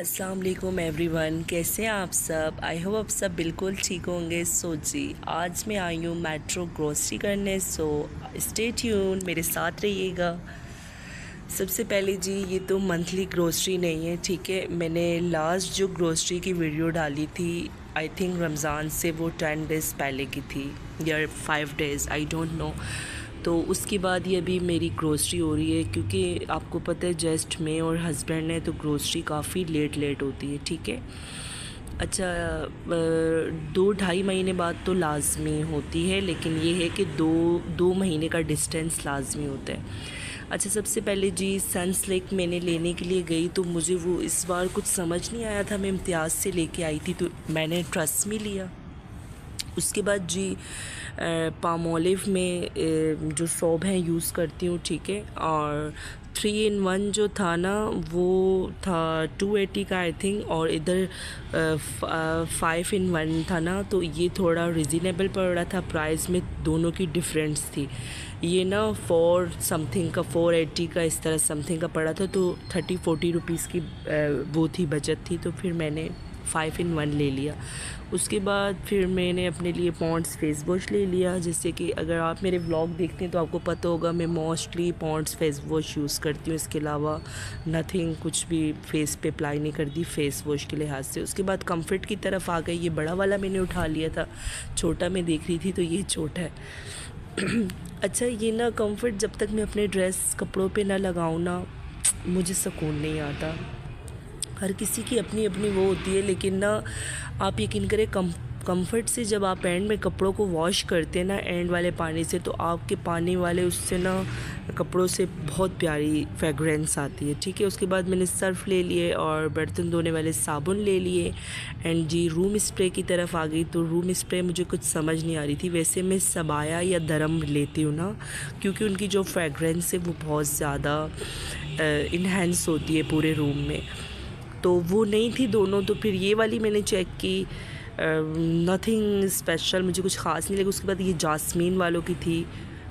अस्सलाम वालेकुम एवरीवन कैसे हैं आप सब? आई होप आप सब बिल्कुल ठीक होंगे। सो जी, आज मैं आई हूँ मेट्रो ग्रोसरी करने। सो स्टे ट्यून मेरे साथ रहिएगा। सबसे पहले जी, ये तो मंथली ग्रोसरी नहीं है, ठीक है? मैंने लास्ट जो ग्रोसरी की वीडियो डाली थी आई थिंक रमज़ान से वो टेन डेज़ पहले की थी, या five days I don't know तो उसके बाद ये अभी मेरी ग्रोसरी हो रही है, क्योंकि आपको पता है जस्ट मैं और हस्बैंड ने तो ग्रोसरी काफ़ी लेट लेट होती है, ठीक है? अच्छा दो ढाई महीने बाद तो लाजमी होती है, लेकिन ये है कि दो दो महीने का डिस्टेंस लाजमी होता है। अच्छा सबसे पहले जी सनस्लेक मैंने लेने के लिए गई तो मुझे वो इस बार कुछ समझ नहीं आया था, मैं इम्तियाज़ से लेके आई थी तो मैंने ट्रस्ट में लिया। उसके बाद जी पामोलिव में जो सॉब हैं यूज़ करती हूँ, ठीक है? और थ्री इन वन जो था ना, वो था टू एटी का आई थिंक और इधर फाइव इन वन था ना तो ये थोड़ा रिजनेबल पड़ रहा था प्राइस में दोनों की डिफरेंस थी। ये ना फोर समथिंग का फोर एट्टी का, इस तरह समथिंग का पड़ा था तो थर्टी फोर्टी रुपीज़ की वो थी, बचत थी तो फिर मैंने फ़ाइव इन वन ले लिया। उसके बाद फिर मैंने अपने लिए पॉन्ड्स फेस वॉश ले लिया जैसे कि अगर आप मेरे व्लॉग देखते हैं तो आपको पता होगा मैं mostly Pond's face wash use करती हूँ। इसके अलावा नथिंग कुछ भी फेस पे अप्लाई नहीं करती फेस वॉश के लिहाज से। उसके बाद कंफर्ट की तरफ़ आ गई। ये बड़ा वाला मैंने उठा लिया था। छोटा मैं देख रही थी तो ये छोटा है। अच्छा ये ना कंफर्ट जब तक मैं अपने ड्रेस कपड़ों पे ना लगाऊँ ना, मुझे सुकून नहीं आता। हर किसी की अपनी अपनी वो होती है, लेकिन ना आप यकीन करें, कम कंफर्ट से जब आप एंड में कपड़ों को वॉश करते हैं ना एंड वाले पानी से तो आपके पानी वाले उससे ना कपड़ों से बहुत प्यारी फ्रेगरेंस आती है, ठीक है? उसके बाद मैंने सर्फ ले लिए और बर्तन धोने वाले साबुन ले लिए एंड जी रूम स्प्रे की तरफ़ आ गई तो रूम स्प्रे मुझे कुछ समझ नहीं आ रही थी। वैसे मैं सबाया या दरम लेती हूँ ना, क्योंकि उनकी जो फ्रेगरेंस है वो बहुत ज़्यादा इन्हेंस होती है पूरे रूम में। तो वो नहीं थी दोनों तो फिर ये वाली मैंने चेक की। नथिंग स्पेशल मुझे कुछ ख़ास नहीं लगा। उसके बाद ये जासमीन वालों की थी।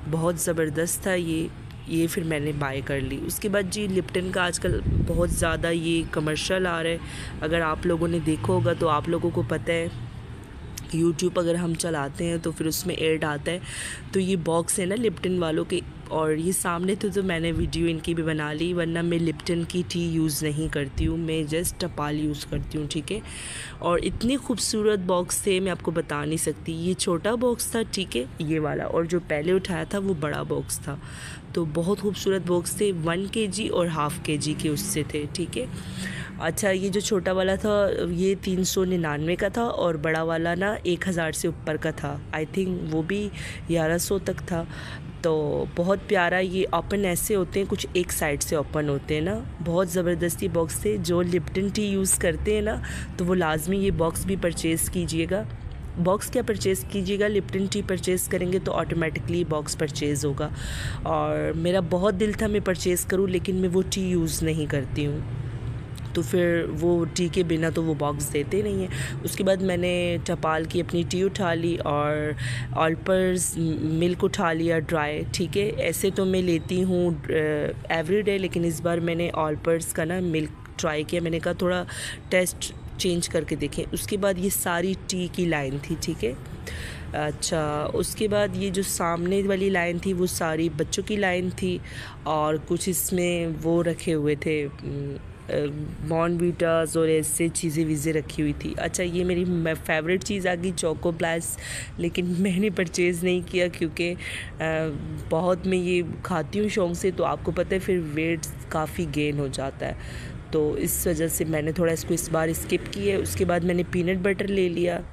बहुत ज़बरदस्त था ये। ये फिर मैंने बाय कर ली। उसके बाद जी लिप्टन का आजकल बहुत ज़्यादा ये कमर्शल आ रहा है। अगर आप लोगों ने देखा होगा तो आप लोगों को पता है। यूट्यूब अगर हम चलाते हैं तो फिर उसमें एड आता है। तो ये बॉक्स है ना लिप्टन वालों के। और ये सामने तो, तो मैंने वीडियो इनकी भी बना ली वरना मैं लिप्टन की टी यूज़ नहीं करती हूँ मैं जस्ट टपाल यूज़ करती हूँ ठीक है? और इतनी खूबसूरत बॉक्स थे मैं आपको बता नहीं सकती। ये छोटा बॉक्स था ठीक है? ये वाला और जो पहले उठाया था वो बड़ा बॉक्स था। तो बहुत खूबसूरत बॉक्स थे वन के जी और हाफ़ के जी के उससे थे ठीक है? अच्छा ये जो छोटा वाला था ये तीन सौ निन्यानवे का था और बड़ा वाला ना एक हज़ार से ऊपर का था। आई थिंक वो भी ग्यारह सौ तक था। तो बहुत प्यारा ये ओपन ऐसे होते हैं, कुछ एक साइड से ओपन होते हैं ना। बहुत ज़बरदस्ती बॉक्स थे, जो लिप्टन टी यूज़ करते हैं ना तो वो लाजमी ये बॉक्स भी परचेज़ कीजिएगा। बॉक्स क्या परचेज़ कीजिएगा? लिप्टन टी परचेज़ करेंगे तो ऑटोमेटिकली बॉक्स परचेज़ होगा। और मेरा बहुत दिल था मैं परचेज़ करूँ, लेकिन मैं वो टी यूज़ नहीं करती हूँ। तो फिर वो टी के बिना तो वो बॉक्स देते नहीं हैं। उसके बाद मैंने टपाल की अपनी टी उठा ली और ऑल्पर्स मिल्क उठा लिया ड्राई ठीक है। ऐसे तो मैं लेती हूँ एवरी डे लेकिन इस बार मैंने ऑल्पर्स का ना मिल्क ट्राई किया। मैंने कहा थोड़ा टेस्ट चेंज करके देखें। उसके बाद ये सारी टी की लाइन थी, ठीक है। अच्छा उसके बाद ये जो सामने वाली लाइन थी, वो सारी बच्चों की लाइन थी और कुछ इसमें वो रखे हुए थे बॉर्नवीटास और ऐसे चीज़ें वीज़ें रखी हुई थी। अच्छा ये मेरी फेवरेट चीज़ आ गई चोको प्लास लेकिन मैंने परचेज़ नहीं किया क्योंकि बहुत मैं ये खाती हूँ शौक से तो आपको पता है फिर वेट काफ़ी गेन हो जाता है। तो इस वजह से मैंने थोड़ा इसको इस बार स्किप किया, उसके बाद मैंने पीनट बटर ले लिया।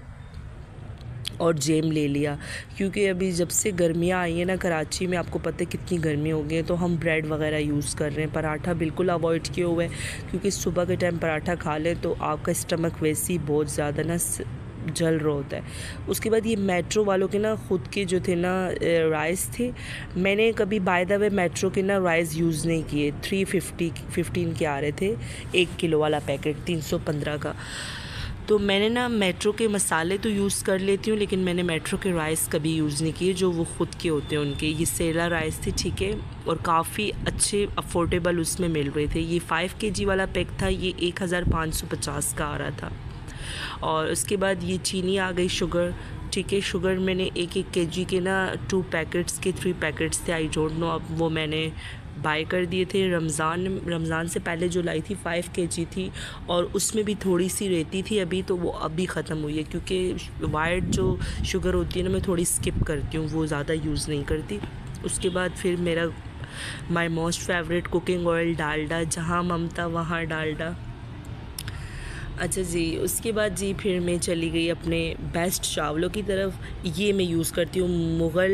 और जेम ले लिया। क्योंकि अभी जब से गर्मियाँ आई हैं ना, कराची में आपको पता है कितनी गर्मी हो गई है तो हम ब्रेड वगैरह यूज़ कर रहे हैं। पराठा बिल्कुल अवॉइड किए हुए हैं, क्योंकि सुबह के टाइम पराठा खा लें तो आपका स्टमक वैसे ही बहुत ज़्यादा ना जल रहा होता है। उसके बाद ये मेट्रो वालों के ना, ख़ुद के जो थे ना राइस थे, मैंने कभी बाय द वे मेट्रो के ना राइस यूज़ नहीं किए। थ्री फिफ्टी फिफ्टीन के आ रहे थे, एक किलो वाला पैकेट तीन सौ पंद्रह का। तो मैंने ना मेट्रो के मसाले तो यूज़ कर लेती हूँ, लेकिन मैंने मेट्रो के राइस कभी यूज़ नहीं किए, जो वो ख़ुद के होते हैं उनके। ये सेला राइस थी, ठीक है, और काफ़ी अच्छे अफोर्डेबल उसमें मिल रहे थे। ये फ़ाइव के जी वाला पैक था, ये एक हज़ार पाँच सौ पचास का आ रहा था। और उसके बाद ये चीनी आ गई शुगर ठीक है शुगर मैंने एक एक के जी के ना टू पैकेट्स के थ्री पैकेट्स थे आई डोंट नो अब वो मैंने बाय कर दिए थे। रमज़ान रमज़ान से पहले जो लाई थी फ़ाइव के जी थी और उसमें भी थोड़ी सी रहती थी अभी तो वो अभी ख़त्म हुई है क्योंकि वाइट जो शुगर होती है ना, मैं थोड़ी स्किप करती हूँ, वो ज़्यादा यूज़ नहीं करती। उसके बाद फिर मेरा my most favourite cooking oil Dalda, जहाँ ममता वहाँ डालडा। अच्छा जी, उसके बाद जी फिर मैं चली गई अपने बेस्ट चावलों की तरफ़। ये मैं यूज़ करती हूँ मुग़ल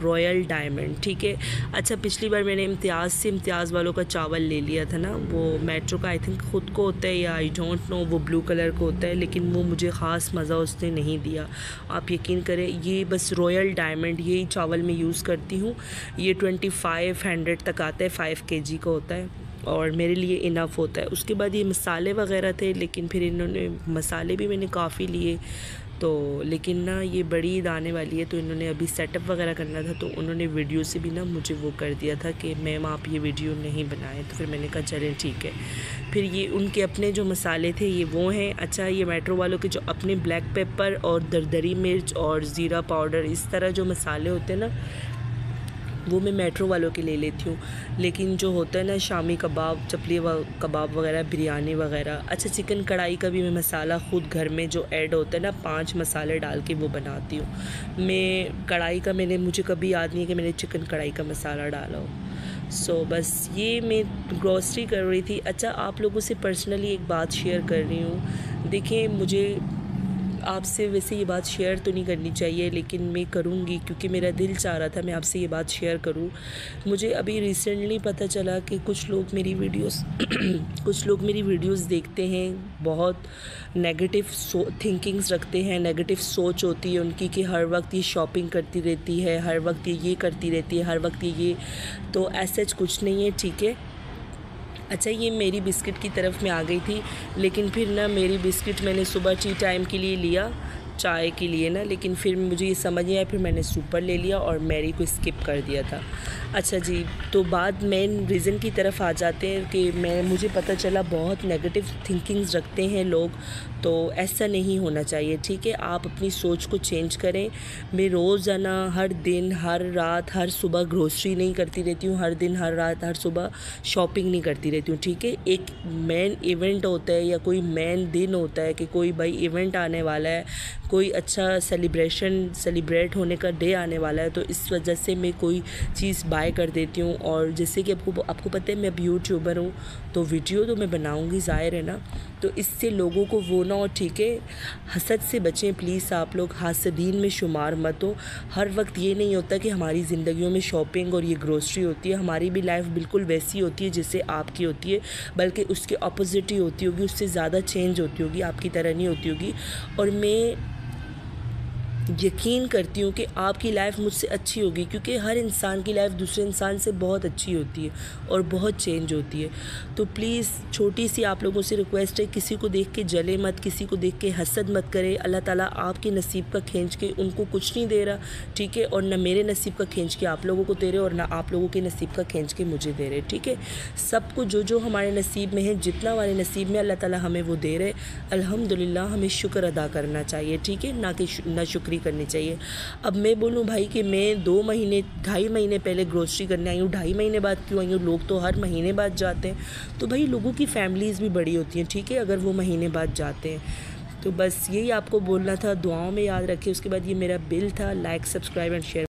रॉयल डायमंड ठीक है? अच्छा पिछली बार मैंने इम्तियाज़ से इम्तियाज़ वालों का चावल ले लिया था ना, वो मेट्रो का आई थिंक ख़ुद को होता है या आई डोंट नो वो ब्लू कलर का होता है, लेकिन वो मुझे ख़ास मज़ा उसने नहीं दिया। आप यकीन करें, ये बस रॉयल डायमंड यही चावल मैं यूज़ करती हूँ। ये ट्वेंटी फाइव हंड्रेड तक आता है फ़ाइव के जी का होता है। और मेरे लिए इनफ होता है। उसके बाद ये मसाले वगैरह थे, लेकिन फिर इन्होंने मसाले भी मैंने काफ़ी लिए। तो लेकिन ना ये बड़ी ईद आने वाली है तो इन्होंने अभी सेटअप वगैरह करना था तो उन्होंने वीडियो से भी ना मुझे वो कर दिया था कि, मैम, आप ये वीडियो नहीं बनाएँ। तो फिर मैंने कहा, चलें, ठीक है। फिर ये उनके अपने जो मसाले थे, ये वो हैं। अच्छा ये मेट्रो वालों के जो अपने ब्लैक पेपर और दरदरी मिर्च और ज़ीरा पाउडर इस तरह जो मसाले होते हैं ना वो मैं मेट्रो वालों के ले लेती हूँ। लेकिन जो होता है ना शामी कबाब चपली कबाब वगैरह बिरयानी वगैरह अच्छा चिकन कढ़ाई का भी मैं मसाला ख़ुद घर में जो ऐड होता है ना पाँच मसाले डाल के वो बनाती हूँ। मैं कढ़ाई का मैंने मुझे कभी याद नहीं है कि मैंने चिकन कढ़ाई का मसाला डाला हो। सो so, बस ये मैं ग्रॉसरी कर रही थी। अच्छा आप लोगों से पर्सनली एक बात शेयर कर रही हूँ। देखिए मुझे आपसे वैसे ये बात शेयर तो नहीं करनी चाहिए, लेकिन मैं करूँगी, क्योंकि मेरा दिल चाह रहा था मैं आपसे ये बात शेयर करूँ। मुझे अभी रिसेंटली पता चला कि कुछ लोग मेरी वीडियोस कुछ लोग मेरी वीडियोस देखते हैं, बहुत नेगेटिव सो थिंकिंग्स रखते हैं नेगेटिव सोच होती है उनकी कि हर वक्त ये शॉपिंग करती रहती है, हर वक्त ये ये करती रहती है, हर वक्त ये। तो ऐसा कुछ नहीं है, ठीक है? अच्छा ये मेरी बिस्किट की तरफ़ में आ गई थी, लेकिन फिर ना मेरी बिस्किट मैंने सुबह टी टाइम के लिए लिया। चाय के लिए ना, लेकिन फिर मुझे ये समझ नहीं आया, फिर मैंने सुपर ले लिया और मैरी को स्किप कर दिया था। अच्छा जी तो बाद मेन रीज़न की तरफ़ आ जाते हैं कि मैं, मुझे पता चला बहुत नेगेटिव थिंकिंग्स रखते हैं लोग तो ऐसा नहीं होना चाहिए, ठीक है? आप अपनी सोच को चेंज करें। मैं रोज़ाना, हर दिन, हर रात, हर सुबह ग्रोसरी नहीं करती रहती हूँ, हर दिन, हर रात, हर सुबह शॉपिंग नहीं करती रहती हूँ, ठीक है? एक मेन इवेंट होता है या कोई मेन दिन होता है कि कोई भाई इवेंट आने वाला है कोई अच्छा सेलिब्रेशन सेलिब्रेट होने का डे आने वाला है तो इस वजह से मैं कोई चीज़ बाय कर देती हूँ और जैसे कि आपको आपको पता है, मैं अब यूट्यूबर हूँ तो वीडियो तो मैं बनाऊँगी, ज़ाहिर है ना? तो इससे लोगों को वो ना हो, ठीक है? हसद से बचें प्लीज़ आप लोग, हासदीन में शुमार मत हो। हर वक्त ये नहीं होता कि हमारी ज़िंदगियों में शॉपिंग और ये ग्रोसरी होती है, हमारी भी लाइफ बिल्कुल वैसी होती है, जैसे आपकी होती है, बल्कि उसके अपोजिट ही होती होगी, उससे ज़्यादा चेंज होती होगी, आपकी तरह नहीं होती होगी। और मैं यकीन करती हूँ कि आपकी लाइफ मुझसे अच्छी होगी, क्योंकि हर इंसान की लाइफ दूसरे इंसान से बहुत अच्छी होती है और बहुत चेंज होती है। तो प्लीज़ छोटी सी आप लोगों से रिक्वेस्ट है, किसी को देख के जले मत, किसी को देख के हसद मत करे। अल्लाह ताला आपके नसीब का खींच के उनको कुछ नहीं दे रहा, ठीक है? और ना मेरे नसीब का खींच के आप लोगों को दे रहे और ना आप लोगों के नसीब का खींच के मुझे दे रहे, ठीक है? सबको जो जो हमारे नसीब में है, जितना हमारे नसीब में अल्लाह ताला हमें वो दे रहे। अल्हम्दुलिल्लाह, हमें शुक्र अदा करना चाहिए, ठीक है? ना कि ना शुक्र ग्रोसरी करनी चाहिए। अब मैं बोलूँ भाई कि मैं दो महीने, ढाई महीने पहले ग्रोसरी करने आई हूँ, ढाई महीने बाद क्यों आई हूँ? लोग तो हर महीने बाद जाते हैं। तो भाई लोगों की फैमिलीज़ भी बड़ी होती हैं, ठीक है? अगर वो महीने बाद जाते हैं। तो बस यही आपको बोलना था, दुआओं में याद रखें। उसके बाद ये मेरा बिल था लाइक सब्सक्राइब एंड शेयर